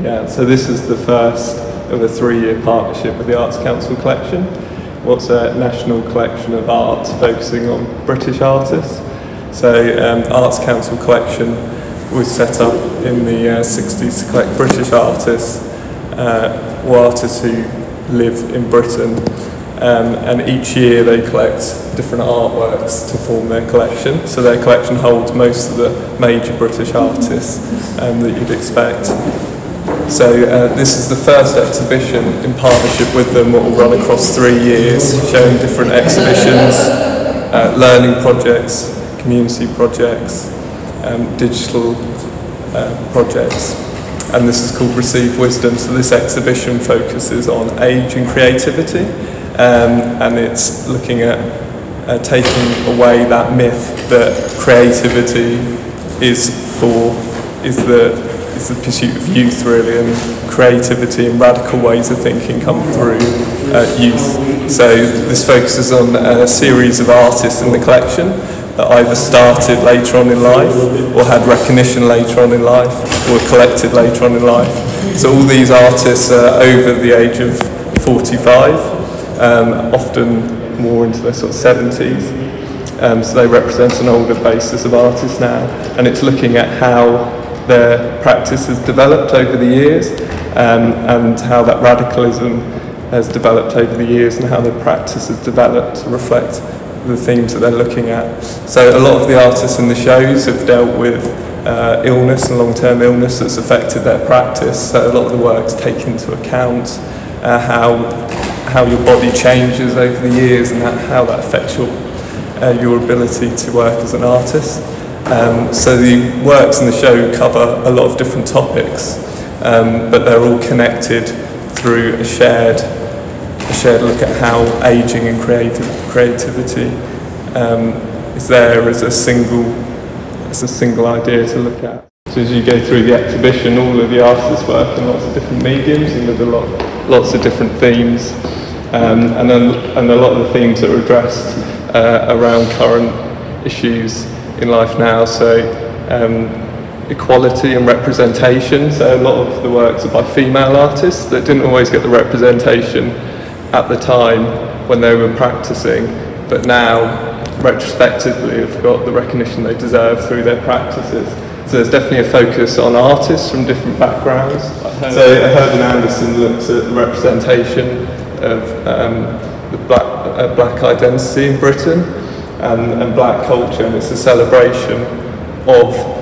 Yeah, so this is the first of a three-year partnership with the Arts Council Collection. What's a national collection of art focusing on British artists. So um, Arts Council Collection was set up in the uh, 60s to collect British artists uh, or artists who live in Britain um, and each year they collect different artworks to form their collection. So their collection holds most of the major British artists um, that you'd expect. So uh, this is the first exhibition in partnership with them that will run across three years, showing different exhibitions, uh, learning projects, community projects, um, digital uh, projects. And this is called Received Wisdom. So this exhibition focuses on age and creativity um, and it's looking at uh, taking away that myth that creativity is for is the is the pursuit of youth really and creativity and radical ways of thinking come through uh, youth so this focuses on a series of artists in the collection that either started later on in life or had recognition later on in life or collected later on in life so all these artists are over the age of 45 um, often more into their sort of 70s. Um, so they represent an older basis of artists now, and it's looking at how their practice has developed over the years um, and how that radicalism has developed over the years and how their practice has developed to reflect the themes that they're looking at. So a lot of the artists in the shows have dealt with uh, illness and long-term illness that's affected their practice. So a lot of the works take into account uh, how how your body changes over the years and how that affects your, uh, your ability to work as an artist. Um, so the works in the show cover a lot of different topics, um, but they're all connected through a shared, a shared look at how aging and creative, creativity um, is there as a single, as a single idea to look at. So as you go through the exhibition, all of the artists work in lots of different mediums and with a lot, lots of different themes. Um, and, then, and a lot of the themes that are addressed uh, around current issues in life now. So um, equality and representation. So a lot of the works are by female artists that didn't always get the representation at the time when they were practicing, but now retrospectively have got the recognition they deserve through their practices. So there's definitely a focus on artists from different backgrounds. So Hurvin Anderson looks at representation of um, the black, uh, black identity in Britain and, and black culture, and it's a celebration of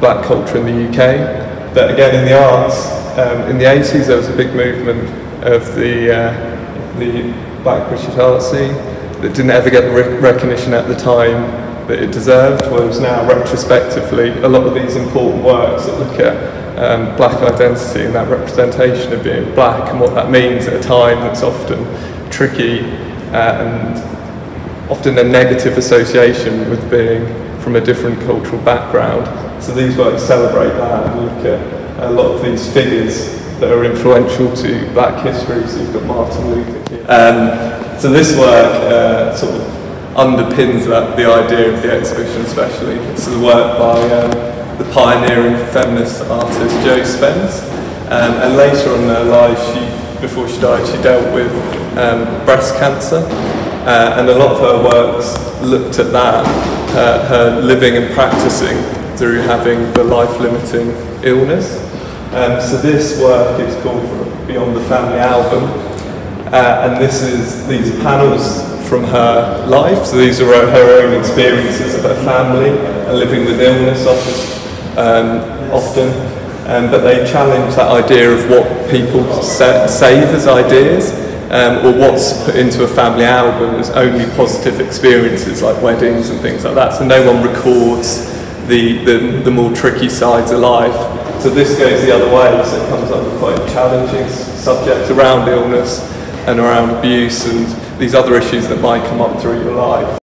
black culture in the UK. That again, in the arts, um, in the 80s, there was a big movement of the, uh, the black British art scene that didn't ever get the recognition at the time that it deserved, whereas now, retrospectively, a lot of these important works that look at um, black identity and that representation of being black and what that means at a time that's often tricky uh, and often a negative association with being from a different cultural background. So these works celebrate that and look at a lot of these figures that are influential to black history. So you've got Martin Luther King. Um, so this work uh, sort of underpins that, the idea of the exhibition especially. Is a work by um, the pioneering feminist artist Jo Spence. Um, and later on in her life, she, before she died, she dealt with um, breast cancer. Uh, and a lot of her works looked at that, her, her living and practicing through having the life-limiting illness. Um, so this work is called Beyond the Family Album. Uh, and this is these panels from her life. So these are her own experiences of her family and living with illness, often um, often, um, but they challenge that idea of what people save as ideas um, or what's put into a family album is only positive experiences like weddings and things like that. So no one records the, the, the more tricky sides of life. So this goes the other way, so it comes up with quite challenging subjects around illness and around abuse and these other issues that might come up through your life.